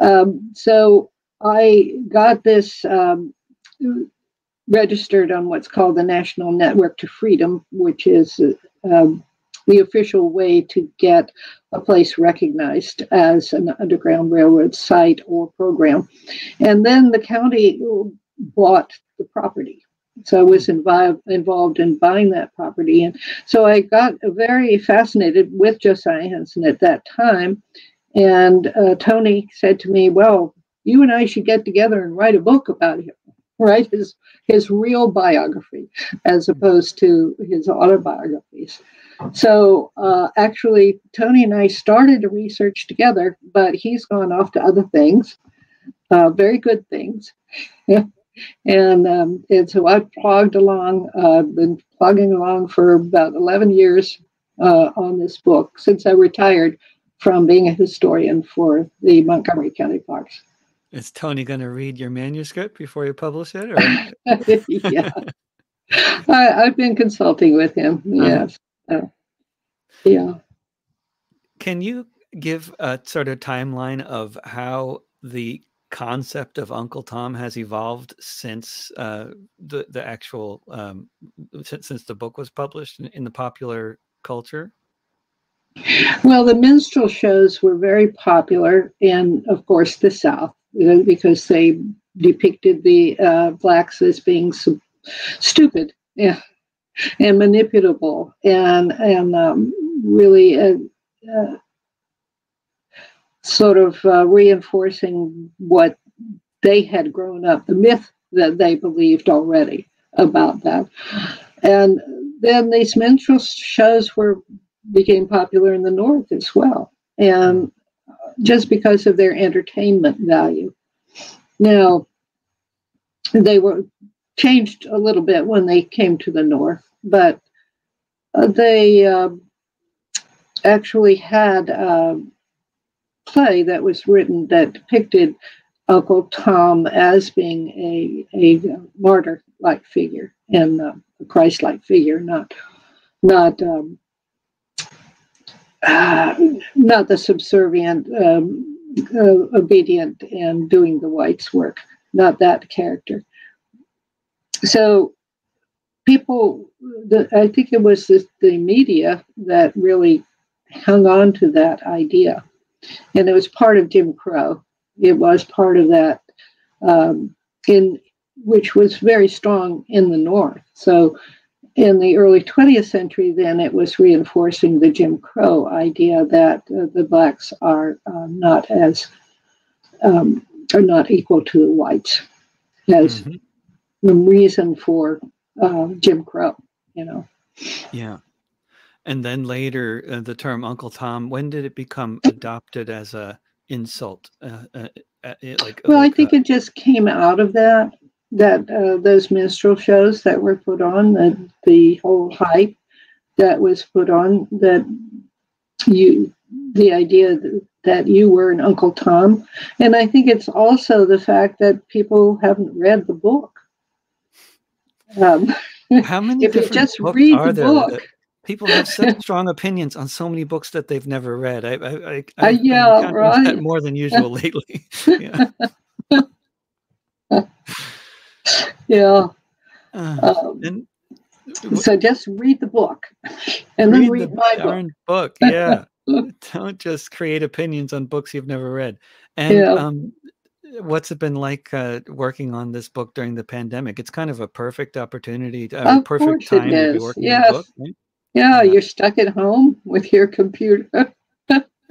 Um, so I got this um, registered on what's called the National Network to Freedom, which is uh, the official way to get a place recognized as an Underground Railroad site or program. And then the county bought the property. So I was involved involved in buying that property, and so I got very fascinated with Josiah Henson at that time. And uh, Tony said to me, "Well, you and I should get together and write a book about him." right? His his real biography, as opposed to his autobiographies. So uh, actually, Tony and I started to research together, but he's gone off to other things, uh, very good things. and um, and so I've plugged along, uh, been plugging along for about 11 years uh, on this book since I retired from being a historian for the Montgomery County Parks. Is Tony going to read your manuscript before you publish it? yeah. I, have been consulting with him. Uh-huh. Yes. Yeah. Can you give a sort of timeline of how the concept of Uncle Tom has evolved since uh, the the actual um, since, since the book was published in, in the popular culture? Well, the minstrel shows were very popular in, of course, the South because they depicted the uh, blacks as being stupid yeah, and manipulable and and um, really uh, uh, sort of uh, reinforcing what they had grown up, the myth that they believed already about that. And then these minstrel shows were became popular in the North as well. And just because of their entertainment value. Now, they were changed a little bit when they came to the north, but uh, they uh, actually had a play that was written that depicted Uncle Tom as being a, a martyr like figure and uh, a Christ like figure, not not um, uh, not the subservient, um, uh, obedient, and doing the whites' work. Not that character. So people, the, I think it was the, the media that really hung on to that idea, and it was part of Jim Crow. It was part of that um, in which was very strong in the North. So in the early 20th century, then it was reinforcing the Jim Crow idea that uh, the blacks are uh, not as um, are not equal to the whites as mm-hmm. the reason for uh, Jim Crow. You know. Yeah. And then later, uh, the term Uncle Tom. When did it become adopted as a insult? Uh, uh, like, well, like I think it just came out of that that uh, those minstrel shows that were put on, the the whole hype that was put on, that you the idea that, that you were an Uncle Tom, and I think it's also the fact that people haven't read the book. Um, How many if you just read the book, people have such strong opinions on so many books that they've never read. I, I, I, I uh, yeah, right. more than usual lately. yeah. yeah. Uh, um, and, so just read the book and then read, my book. book. Yeah. Don't just create opinions on books you've never read. And yeah. um, what's it been like uh, working on this book during the pandemic? It's kind of a perfect opportunity, to, a perfect time to be working yes. on a book. Right? Yeah, yeah, you're stuck at home with your computer.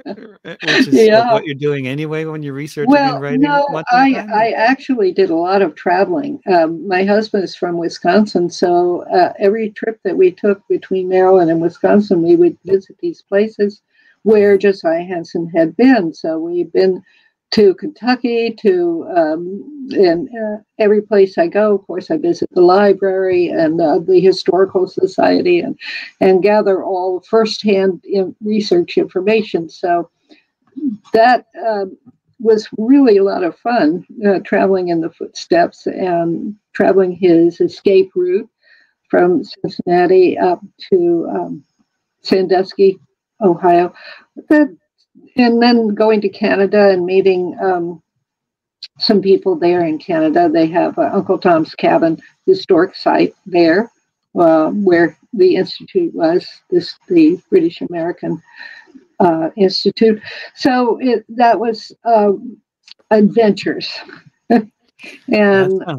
Which is yeah. what you're doing anyway when you're researching well, and writing. No, I, I actually did a lot of traveling. Um, my husband is from Wisconsin, so uh, every trip that we took between Maryland and Wisconsin, we would visit these places where Josiah Henson had been. So we've been to Kentucky, to um, and uh, every place I go, of course, I visit the library and uh, the historical society, and and gather all firsthand in research information. So that um, was really a lot of fun, uh, traveling in the footsteps and traveling his escape route from Cincinnati up to um, Sandusky, Ohio. That and then going to Canada and meeting um, some people there in Canada. They have uh, Uncle Tom's Cabin historic site there, uh, where the institute was. This the British American uh, Institute. So it, that was uh, adventures. And uh,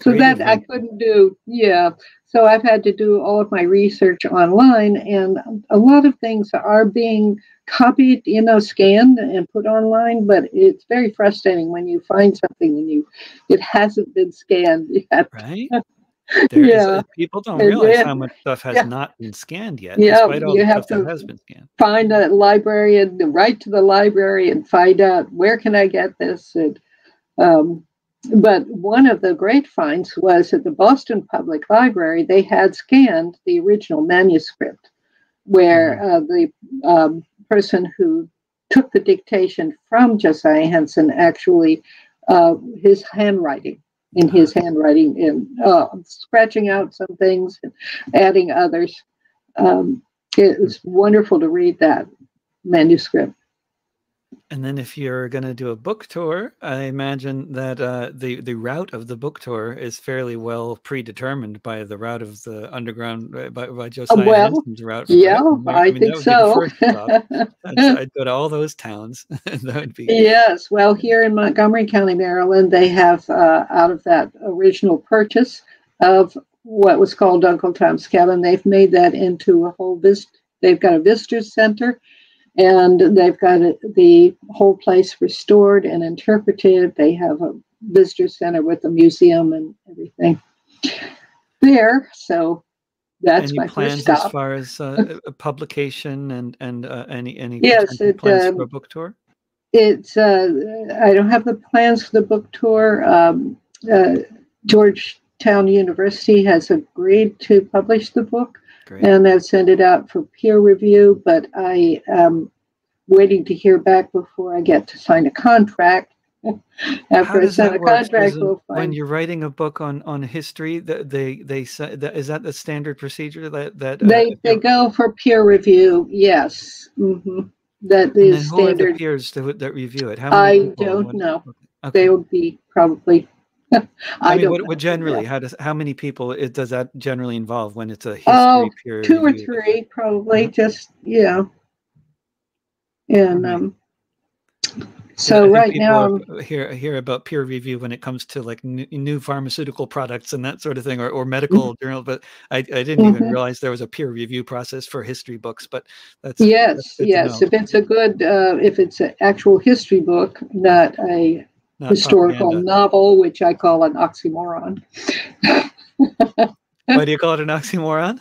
so that I couldn't do. Yeah, so I've had to do all of my research online, and a lot of things are being copied, you know, scanned and put online. But it's very frustrating when you find something and you it hasn't been scanned yet. Right. yeah. people don't realize then, how much stuff has yeah. not been scanned yet. Yeah, you have to has been scanned. find a librarian, write to the library, and find out where can I get this. And um, but one of the great finds was at the Boston Public Library, they had scanned the original manuscript, where mm-hmm. uh, the um, person who took the dictation from Josiah Henson actually, uh, his handwriting, in his handwriting, and uh, scratching out some things and adding others. Um, it was wonderful to read that manuscript. And then if you're going to do a book tour, I imagine that uh, the the route of the book tour is fairly well predetermined by the route of the underground uh, by, by Josiah well, Henson's route. Yeah, I, I mean, think so. I'd, go to all those towns. that would be yes. Well, here in Montgomery County, Maryland, they have uh, out of that original purchase of what was called Uncle Tom's Cabin, they've made that into a whole visit. They've got a visitors center and they've got the whole place restored and interpreted. They have a visitor center with a museum and everything there. So that's any my plans first stop. as far as uh, publication and and uh, any any yes, it, plans uh, for a book tour? It's uh, I don't have the plans for the book tour. Um, uh, Georgetown University has agreed to publish the book Great. and I've sent it out for peer review. But I am waiting to hear back before I get to sign a contract. After I sign a contract, we'll when you're writing a book on on history, that they they say that is that the standard procedure that that uh, they they go for peer review. Yes, mm-hmm. that is standard. Who are the peers that, that review it? How I don't know. Okay. They would be probably I, I mean, what, what, generally, yeah. how does how many people it does that generally involve when it's a history oh, peer two or three, probably. Mm-hmm. Just yeah, and um, so right now hear hear about peer review when it comes to like new pharmaceutical products and that sort of thing, or or medical mm-hmm. journal. But I, I didn't mm-hmm. even realize there was a peer review process for history books. But that's yes, that's yes. If it's a good, uh, if it's an actual history book, not a not historical propaganda. novel, which I call an oxymoron. Why do you call it an oxymoron?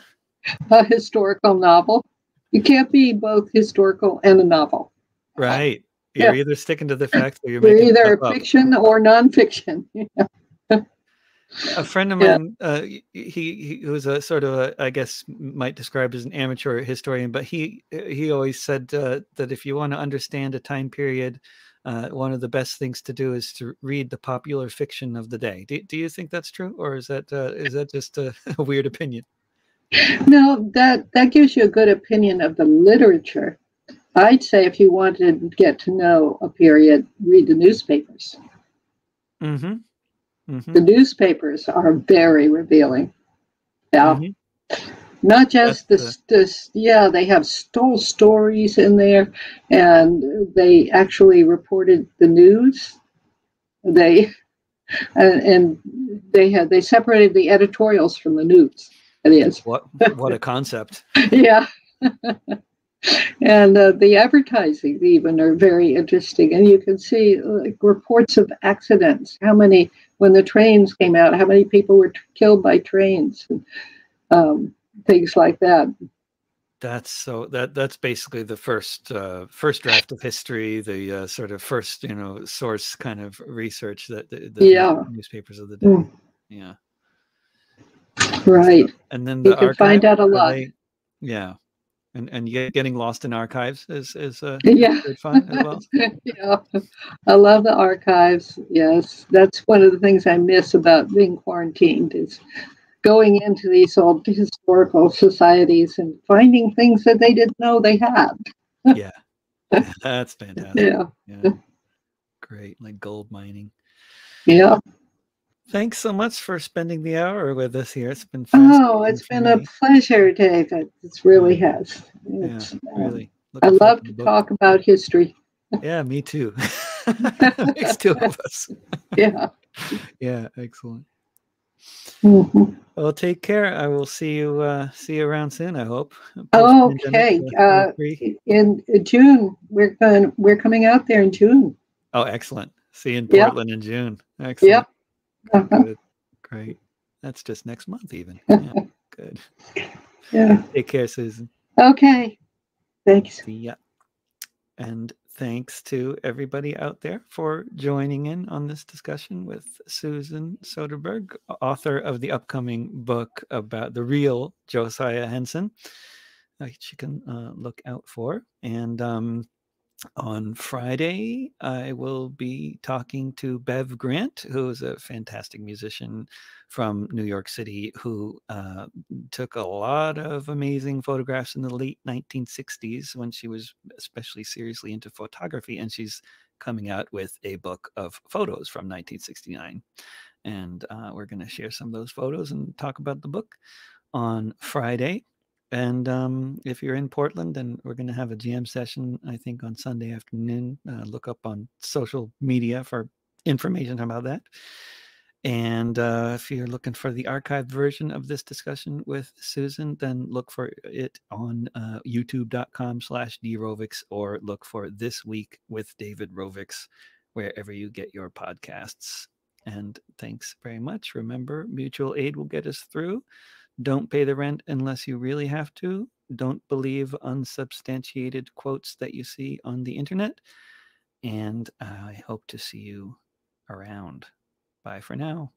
A historical novel. You can't be both historical and a novel. Right. You're yeah. either sticking to the facts or you're, you're either fiction up. or nonfiction. a friend of mine, yeah. uh, he, he was a sort of a, I guess might describe as an amateur historian, but he he always said uh, that if you want to understand a time period, uh, one of the best things to do is to read the popular fiction of the day. Do, do you think that's true, or is that uh, is that just a, a weird opinion? No, that that gives you a good opinion of the literature. I'd say if you wanted to get to know a period, read the newspapers. Mm-hmm. Mm-hmm. The newspapers are very revealing. Yeah. Mm-hmm. Not just this, this, yeah, they have stole stories in there, and they actually reported the news. They and, and they had they separated the editorials from the news. It is what what a concept. yeah. and uh, the advertising even are very interesting and you can see like reports of accidents how many when the trains came out how many people were t- killed by trains um, things like that. That's so that that's basically the first uh, first draft of history, the uh, sort of first you know source kind of research that the, the yeah. newspapers of the day. Mm. Yeah. Right. And then the you can archive, find out a lot. They, yeah. And and getting lost in archives is is uh, yeah fun as well. yeah, I love the archives. Yes, that's one of the things I miss about being quarantined is going into these old historical societies and finding things that they didn't know they had. yeah, that's fantastic. Yeah. yeah. Great, like gold mining. Yeah. Thanks so much for spending the hour with us here. It's been Oh, it's been a pleasure, David. It really has. It's, yeah, really. I love to talk about history. Yeah, me too. Makes two of us. yeah. Yeah, excellent. Mm-hmm. Well, take care. I will see you uh, see you around soon. I hope. Okay. Uh, in June, we're going. We're coming out there in June. Oh, excellent. See you in Portland yep. in June. Excellent. Yep. Uh-huh. Great. That's just next month, even. Yeah. Good. Yeah. Take care, Susan. Okay. Thanks. See ya. And thanks to everybody out there for joining in on this discussion with Susan Soderberg, author of the upcoming book about the real Josiah Henson, which you can uh, look out for. And um, on Friday, I will be talking to Bev Grant, who is a fantastic musician from New York City who uh, took a lot of amazing photographs in the late 1960s when she was especially seriously into photography. And she's coming out with a book of photos from 1969. And uh, we're going to share some of those photos and talk about the book on Friday. And um, if you're in Portland, then we're going to have a jam session, I think, on Sunday afternoon. Uh, look up on social media for information about that. And uh, if you're looking for the archived version of this discussion with Susan, then look for it on uh, youtube.com slash drovics or look for This Week with David Rovics wherever you get your podcasts. And thanks very much. Remember, mutual aid will get us through. Don't pay the rent unless you really have to. Don't believe unsubstantiated quotes that you see on the internet. And I hope to see you around. Bye for now.